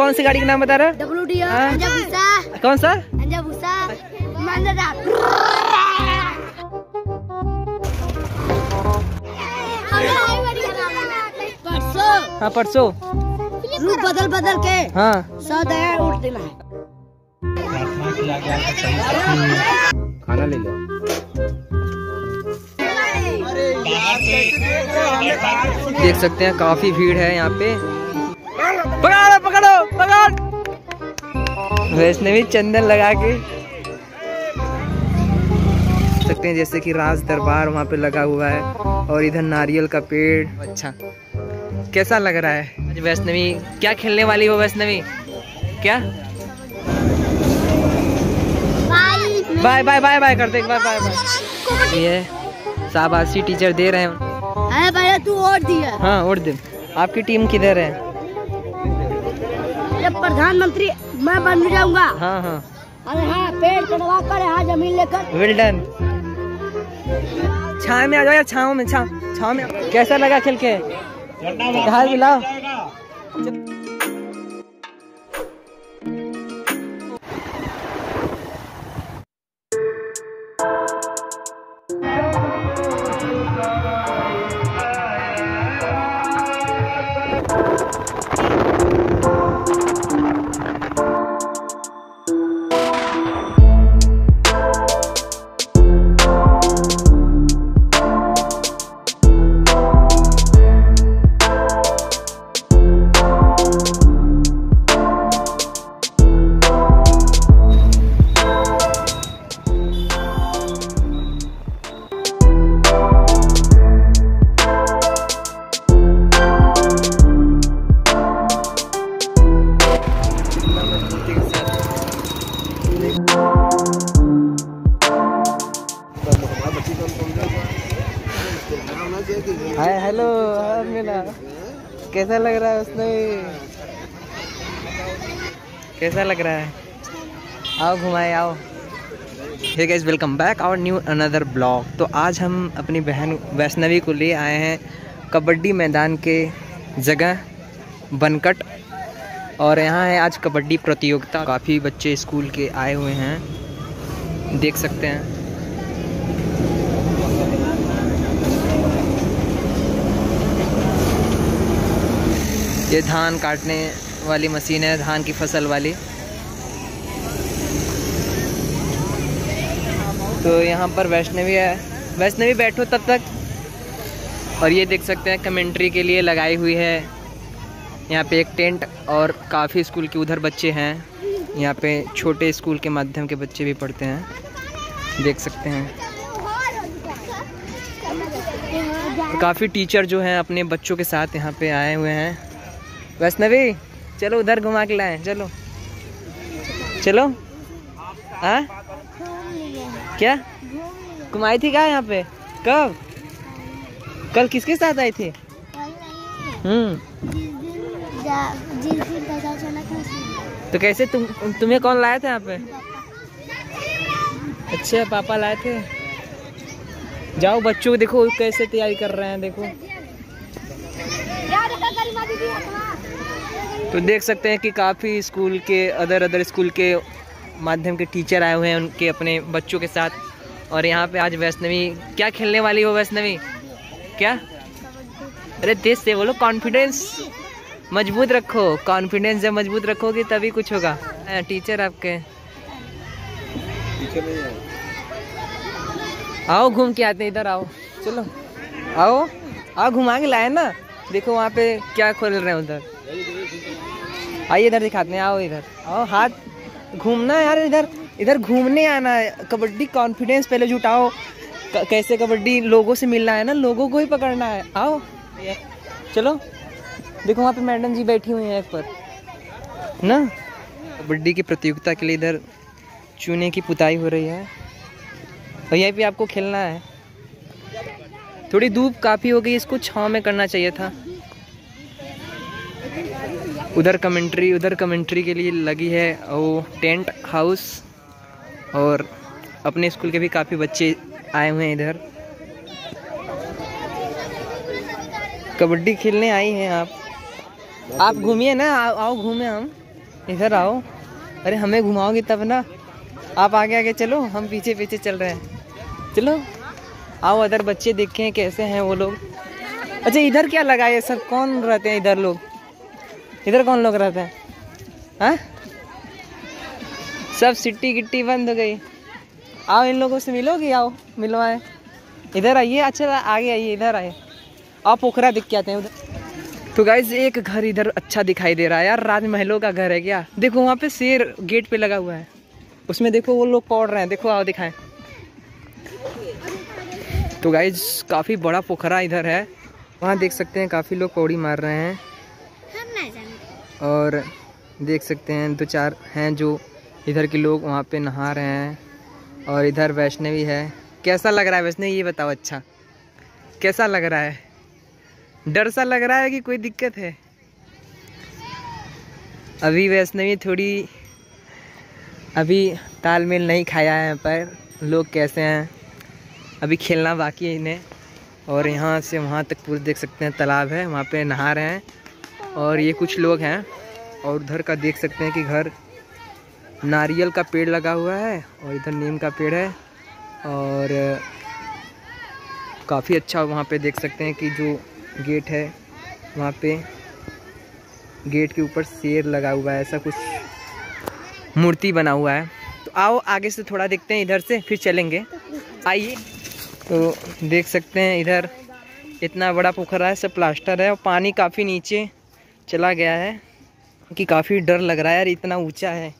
कौन सी गाड़ी का नाम बता रहा? डब्ल्यू हाँ? भूसा कौन सा? हाँ परसों। रूप बदल बदल के हाँ। सौ दया उठ देना है। खाना ले लो। देख सकते हैं काफ़ी भीड़ है यहाँ पे। पकड़ो पकड़ो पकड़। वैष्णवी चंदन लगा के। सकते हैं जैसे कि राज दरबार वहाँ पे लगा हुआ है और इधर नारियल का पेड़। अच्छा कैसा लग रहा है? आज वैष्णवी क्या खेलने वाली हो वैष्णवी? क्या? बाय बाय बाय बाय करते बाय बाय बाय। ये शाबाशी टीचर दे रहे हैं। पहले तू वोट दिया। हाँ वोट दे। आपकी टीम किधर है? जब प्रधानमंत्री मैं बन जाऊँगा हाँ हाँ। अरे हाँ पेड़ चढ़वा कर यहाँ ज़मीन लेकर विल्डन छाए छाव में आ जाओ यार छाव में छाव छाव में कैसा लगा खेल के? हाथ मिलाओ कैसा लग रहा है उसमें कैसा लग रहा है? आओ घुमाए, आओ। Hey guys welcome back our new another blog तो आज हम अपनी बहन वैष्णवी को ले आए हैं कबड्डी मैदान के जगह बनकट। और यहाँ है आज कबड्डी प्रतियोगिता। काफ़ी बच्चे स्कूल के आए हुए हैं। देख सकते हैं। ये धान काटने वाली मशीन है, धान की फ़सल वाली। तो यहाँ पर वैष्णवी है। वैष्णवी बैठो तब तक। और ये देख सकते हैं, कमेंट्री के लिए लगाई हुई है। यहाँ पे एक टेंट और काफ़ी स्कूल के उधर बच्चे हैं। यहाँ पे छोटे स्कूल के माध्यम के बच्चे भी पढ़ते हैं। देख सकते हैं। काफ़ी टीचर जो हैं, अपने बच्चों के साथ यहाँ पे आए हुए हैं। वैष्णवी चलो उधर घुमा के लाए, चलो। चलो। हाँ? क्या? घुमाई थी क्या यहाँ पे? कब? कल किसके साथ आई थी? हम्म। तो कैसे तुम, तुम्हें कौन लाया था यहाँ पे? अच्छा पापा लाए थे। जाओ बच्चों को देखो, कैसे तैयारी कर रहे हैं, देखो। तो देख सकते हैं कि काफ़ी स्कूल के अदर अदर स्कूल के माध्यम के टीचर आए हुए हैं उनके अपने बच्चों के साथ। और यहाँ पे आज वैष्णवी क्या खेलने वाली हो वैष्णवी? क्या? अरे तेज से बोलो कॉन्फिडेंस मज़बूत रखो कॉन्फिडेंस जब मज़बूत रखोगे तभी कुछ होगा। टीचर आपके? आओ घूम के आते इधर आओ। चलो आओ। आओ घुमा के लाए ना। देखो वहाँ पे क्या खोल रहे हैं उधर। आइए इधर दिखाते हैं, आओ इधर। आओ, हाथ घूमना यार इधर। इधर घूमने आना है। कबड्डी कॉन्फिडेंस पहले जुटाओ। कैसे कबड्डी लोगों से मिलना है ना? लोगों को ही पकड़ना है। आओ। चलो। देखो वहाँ पे मैडम जी बैठी हुई हैं एक पर। ना? कबड्डी की प्रतियोगिता के लिए इधर चूने की पुताई हो रही है। और यहीं पे आपको खेलना है। थोड़ी धूप काफ़ी हो गई, इसको छाँव में करना चाहिए था। उधर कमेंट्री उधर कमेंट्री के लिए लगी है वो टेंट हाउस और अपने स्कूल के भी काफ़ी बच्चे आए हुए हैं इधर। कबड्डी खेलने आई हैं आप। आप घूमिए ना आओ आओ घूमे हम। इधर आओ। अरे हमें घुमाओगे तब ना। आप आगे आगे चलो, हम पीछे पीछे चल रहे हैं। चलो। आओ अदर बच्चे देखें कैसे हैं वो लोग। अच्छा इधर क्या लगा है सब? कौन रहते हैं इधर लोग? इधर कौन लोग रहते हैं? हाँ? सब सिट्टी गिट्टी बंद हो गई। आओ इन लोगों से मिलोगे? आओ, मिलवाए। इधर आइए अच्छा आगे आइए, इधर आए। आओ, पोखरा दिख के आते हैं उधर। तो गाइज़ एक घर इधर अच्छा दिखाई दे रहा है यार राजमहलों का घर है क्या? देखो, वहाँ पे शेर गेट पे लगा हुआ है। उसमें देखो, वो लोग पौड़ रहे हैं। देखो, आओ दिखाएँ। तो गाइज़ काफ़ी बड़ा पोखरा इधर है। वहाँ देख सकते हैं, काफ़ी लोग पौड़ी मार रहे हैं। और देख सकते हैं, दो चार हैं जो इधर के लोग वहाँ पे नहा रहे हैं और इधर वैष्णवी है। कैसा लग रहा है वैष्णवी? ये बताओ अच्छा। कैसा लग रहा है? डर सा लग रहा है कि कोई दिक्कत है? अभी वैष्णवी थोड़ी, अभी तालमेल नहीं खाया है पर। लोग कैसे हैं? अभी खेलना बाकी है इन्हें। और यहाँ से वहाँ तक पूरे देख सकते हैं, तालाब है। वहाँ पे नहा रहे हैं। और ये कुछ लोग हैं और उधर का देख सकते हैं कि घर नारियल का पेड़ लगा हुआ है और इधर नीम का पेड़ है और काफ़ी अच्छा वहाँ पे देख सकते हैं कि जो गेट है वहाँ पे गेट के ऊपर शेर लगा हुआ है, ऐसा कुछ मूर्ति बना हुआ है। तो आओ, आगे से थोड़ा देखते हैं, इधर से, फिर चलेंगे। आइए। तो देख सकते हैं, इधर इतना बड़ा पोखरा है, सब प्लास्टर है और पानी काफ़ी नीचे चला गया है, कि काफ़ी डर लग रहा है यार, इतना ऊँचा है,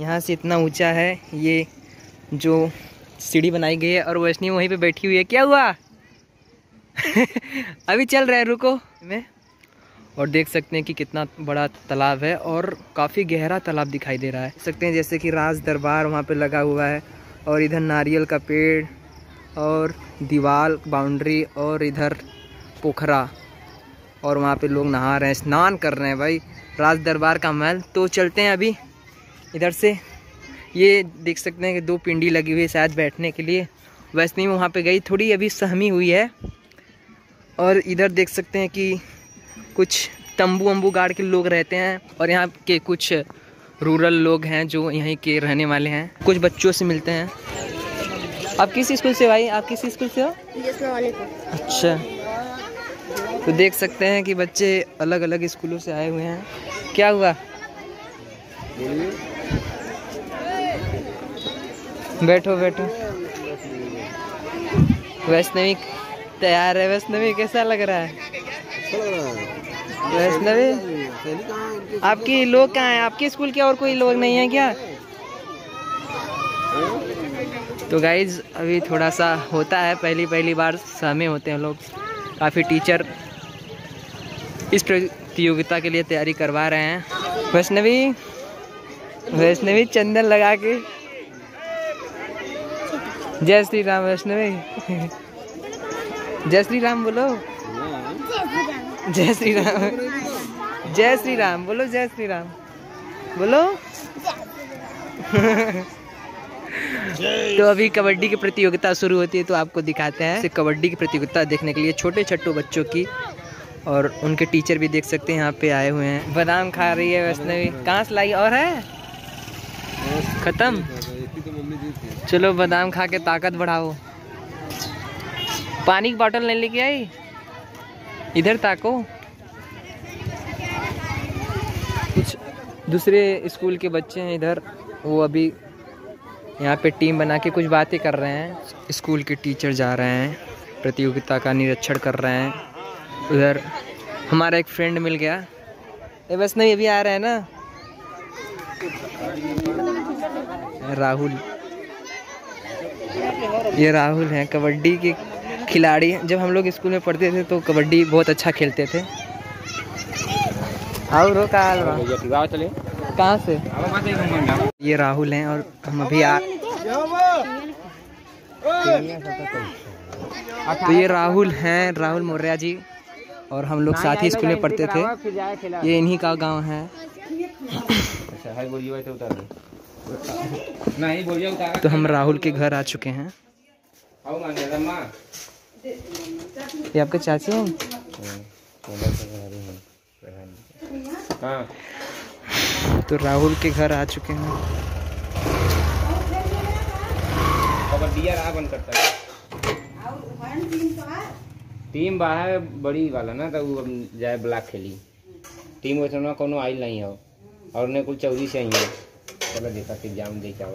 यहाँ से इतना ऊँचा है, ये जो सीढ़ी बनाई गई है, और वैष्णवी वहीं पे बैठी हुई है। क्या हुआ? अभी चल रहा है, रुको। मैं और देख सकते हैं कि कितना बड़ा तालाब है, और काफ़ी गहरा तालाब दिखाई दे रहा है। सकते हैं जैसे कि राज दरबार वहाँ पे लगा हुआ है, और इधर नारियल का पेड़, और दीवार बाउंड्री, और इधर पोखरा। और वहाँ पे लोग नहा रहे हैं स्नान कर रहे हैं भाई राज दरबार का महल। तो चलते हैं अभी इधर से। ये देख सकते हैं कि दो पिंडी लगी हुई है शायद बैठने के लिए। वैसे वैष्णवी वहाँ पे गई थोड़ी अभी सहमी हुई है। और इधर देख सकते हैं कि कुछ तंबू वम्बू गाड़ के लोग रहते हैं और यहाँ के कुछ रूरल लोग हैं जो यहीं के रहने वाले हैं। कुछ बच्चों से मिलते हैं। आप किस स्कूल से हो भाई? आप किस स्कूल से हो? अच्छा। तो देख सकते हैं कि बच्चे अलग अलग स्कूलों से आए हुए हैं। क्या हुआ? बैठो बैठो। वैष्णवी तैयार है। वैष्णवी, कैसा लग रहा है? वैष्णवी, आपकी लोग कहाँ हैं? आपके स्कूल के और कोई लोग नहीं है क्या? तो गाइज़ अभी थोड़ा सा होता है। पहली पहली बार समय होते हैं लोग। काफ़ी टीचर इस प्रतियोगिता के लिए तैयारी करवा रहे हैं। वैष्णवी वैष्णवी चंदन लगा के। जय श्री राम वैष्णवी। जय श्री राम बोलो। जय श्री राम जय श्री राम बोलो जय श्री राम बोलो। तो अभी कबड्डी की प्रतियोगिता शुरू होती है तो आपको दिखाते हैं। कबड्डी की प्रतियोगिता देखने के लिए छोटे छोटे बच्चों की और उनके टीचर भी देख सकते हैं, यहाँ पे आए हुए हैं। बादाम खा रही है वैष्णवी। कहाँ से लाई और है? खत्म? चलो, बादाम खा के ताकत बढ़ाओ। पानी की बॉटल नहीं लेके आई? इधर ताको। कुछ दूसरे स्कूल के बच्चे हैं इधर। वो अभी यहाँ पे टीम बना के कुछ बातें कर रहे हैं। स्कूल के टीचर जा रहे हैं, प्रतियोगिता का निरीक्षण कर रहे हैं। उधर हमारा एक फ्रेंड मिल गया। ये बस नहीं, अभी आ रहा है ना? राहुल। ये राहुल हैं, कबड्डी के खिलाड़ी जब हम लोग स्कूल में पढ़ते थे तो कबड्डी बहुत अच्छा खेलते थे। आओ रो का कहाँ से? ये राहुल हैं और हम अभी आ तो ये राहुल हैं, राहुल मौर्या जी। और हम लोग साथ ही स्कूल में पढ़ते थे। ये इन्हीं का गाँव है। तो हम राहुल के घर आ चुके हैं। ये आपके चाची हैं? तो राहुल के घर आ चुके हैं। कबड्डिया रहा बंद करता है। टीम बाहर बड़ी वाला ना तो वो जाए ब्लैक खेली। टीम वैसे ना कोनो आई नहीं हो, और ने कुल चौरी से आई है। चलो देखा फिर जाम दे क्या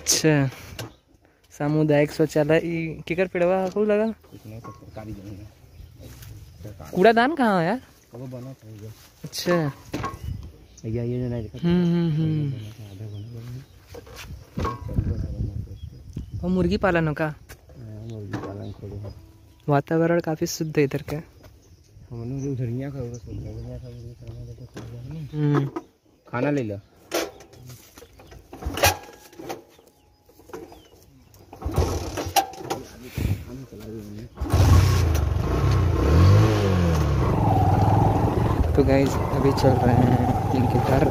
अच्छा। सामुदायिक शौचालय ई केकर पेड़वा को लगा? तो है। सरकार। कूड़ादान कहाँ है यार? अच्छा। ये ये जो नहीं हम्म हम्म हम्म। बना और मुर्गी पालन का? मुर्गी पालन खोलो वातावरण काफ़ी शुद्ध है इधर का। हमने उधरिया का वो सोच रहे हैं उधरिया का वो देखो खोल जाए नहीं हम्म खाना तो गाइज़ अभी चल रहे हैं इनके घर।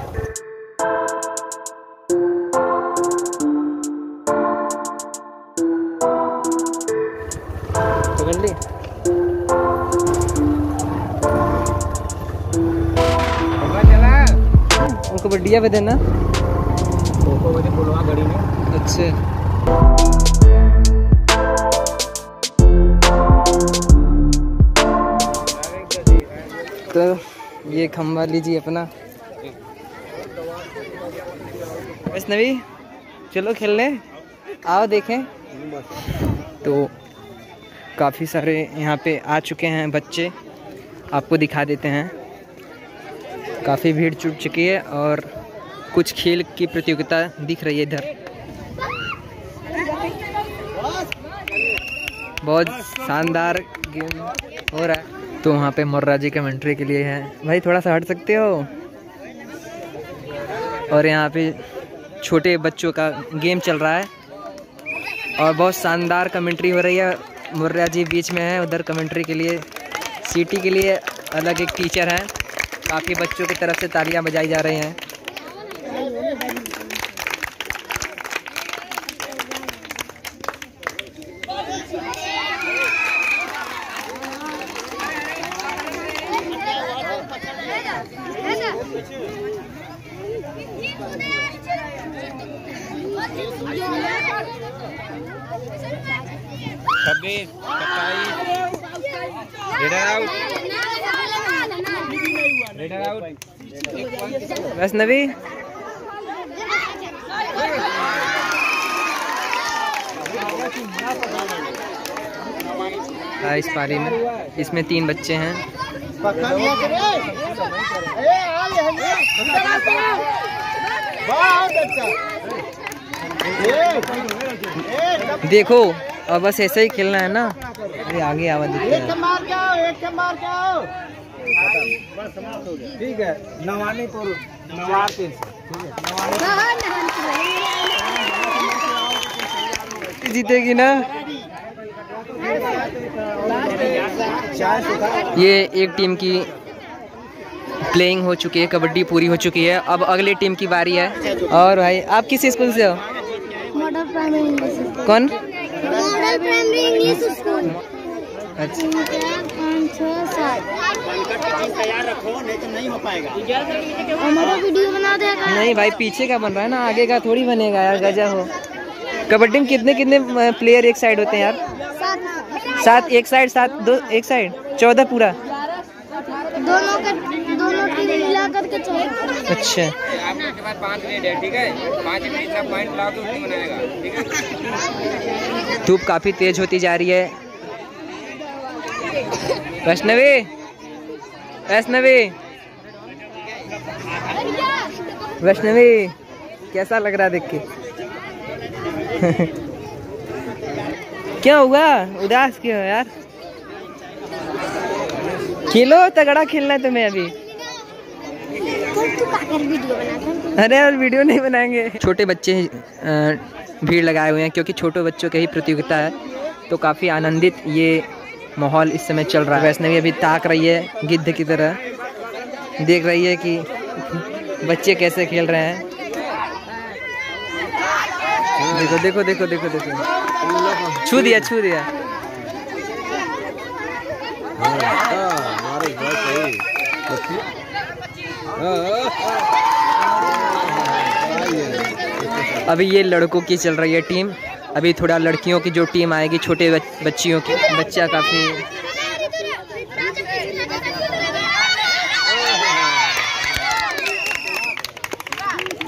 पकड़ ली? उनको बढ़िया पे देना। अच्छा। खम्बा लीजिए अपना। वैष्णवी चलो खेलने। आओ देखें। तो काफ़ी सारे यहाँ पे आ चुके हैं बच्चे। आपको दिखा देते हैं। काफ़ी भीड़ चुट चुकी है और कुछ खेल की प्रतियोगिता दिख रही है इधर। बहुत शानदार गेम हो रहा है। तो वहाँ पे मुर्रा जी कमेंट्री के लिए है। भाई, थोड़ा सा हट सकते हो? और यहाँ पे छोटे बच्चों का गेम चल रहा है। और बहुत शानदार कमेंट्री हो रही है। मुर्रा जी बीच में है, उधर कमेंट्री के लिए। सिटी के लिए अलग एक टीचर हैं। काफ़ी बच्चों की तरफ़ से तालियाँ बजाई जा रही हैं। वैष्णवी? हाँ, इस पारी में। इसमें तीन बच्चे हैं। देखो अब बस ऐसे ही खेलना है ना। अरे आगे आवाज़ दिखती है। ठीक है नवानी पर नवाते जीतेगी ना? ये एक टीम की प्लेइंग हो चुकी है कबड्डी पूरी हो चुकी है। अब अगली टीम की बारी है। और भाई आप किस स्कूल से हो? मॉडल प्राइमरी इंग्लिश कौन? Model primary English school. अच्छा। पाँच छः सात हमारा वीडियो बना देगा नहीं भाई पीछे का बन रहा है ना आगे का थोड़ी बनेगा यार गजा हो। कबड्डी में कितने कितने प्लेयर एक साइड होते हैं यार? सात एक साइड सात दो एक साइड चौदह पूरा। दोनों का दोनों टीम मिला करके चौदह अच्छा। आपके पास पाँच मिनट है ठीक है? पाँच मिनट का पॉइंट लाओ तो बनाएगा ठीक है? धूप काफ़ी तेज होती जा रही है। वैष्णवी वैष्णवी। वैष्णवी, कैसा लग रहा देख के? क्या हुआ? उदास क्यों यार? खेलो, तगड़ा खेलना है तुम्हें अभी। अरे यार, वीडियो नहीं बनाएँगे। छोटे बच्चे भीड़ लगाए हुए हैं, क्योंकि छोटे बच्चों की ही प्रतियोगिता है तो काफ़ी आनंदित ये माहौल इस समय चल रहा है। वैष्णवी अभी ताक रही है, गिद्ध की तरह। देख रही है कि बच्चे कैसे खेल रहे हैं। देखो देखो देखो देखो देखो। छू दिया छू दिया। अभी ये लड़कों की चल रही है टीम। अभी थोड़ा लड़कियों की जो टीम आएगी छोटे बच्चियों की बच्चा काफ़ी।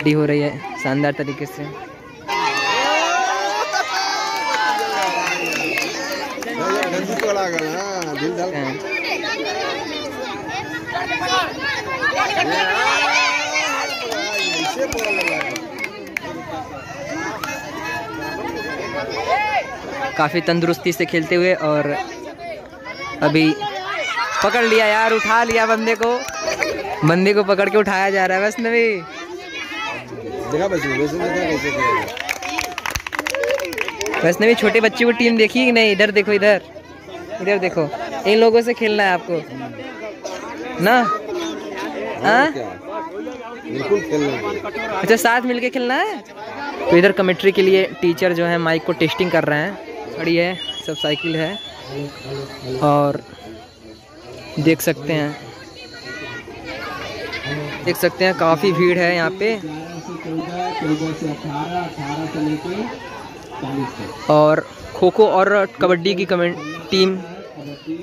डी हो रही है शानदार तरीके से। हाँ। काफ़ी तंदुरुस्ती से खेलते हुए और अभी पकड़ लिया यार उठा लिया बंदे को। बंदे को पकड़ के उठाया जा रहा है वैष्णवी देखा वैष्णवी छोटे बच्चे को टीम देखी कि नहीं? इधर देखो इधर। इधर देखो। इन लोगों से खेलना है आपको। ना? हाँ क्या? बिल्कुल खेलने के अच्छा साथ मिलके खेलना है? तो इधर कमेंट्री के लिए टीचर जो है माइक को टेस्टिंग कर रहे हैं। खड़ी है, सब साइकिल है और देख सकते हैं। देख सकते हैं, काफ़ी भीड़ है यहाँ पे। और खो खो और कबड्डी की कमेंट टीम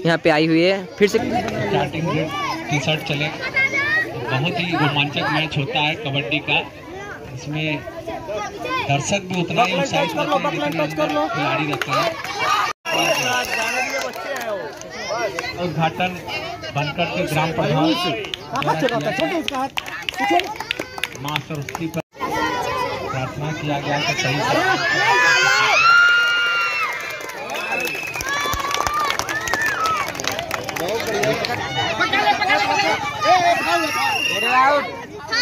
यहाँ पे आई हुई है। फिर से टी शर्ट चले। बहुत ही रोमांचक मैच होता है कबड्डी का। इसमें दर्शक भी उतना ही उत्साहित हैं खिलाड़ी रहते हैं। उद्घाटन बनकर के ग्राम प्रधान। माँ सरस्वती पर प्रार्थना किया गया कि सही से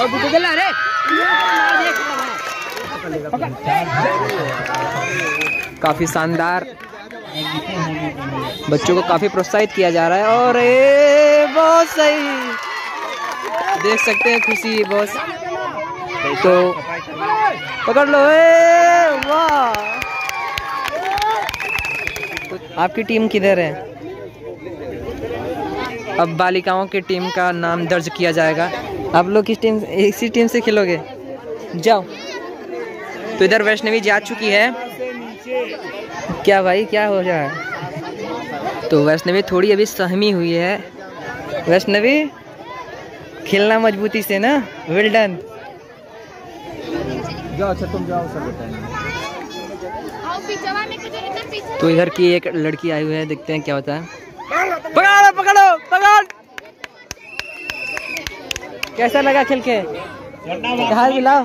पाए काफ़ी शानदार। बच्चों को काफ़ी प्रोत्साहित किया जा रहा है, और ए, बहुत सही। देख सकते हैं खुशी बॉस तो पकड़ लो, ए, वाह। आपकी टीम किधर है? अब बालिकाओं की टीम का नाम दर्ज किया जाएगा। आप लोग किस टीम इसी टीम से खेलोगे? जाओ। तो इधर वैष्णवी जा चुकी है। क्या भाई क्या हो रहा है? तो वैष्णवी थोड़ी अभी सहमी हुई है। वैष्णवी खेलना मजबूती से ना? वेल डन जाओ अच्छा तुम जाओ सर तो इधर की एक लड़की आई हुई है देखते हैं क्या होता है। पकड़ो पकड़ो पकड़। कैसा लगा खेल के? हाल मिलाओ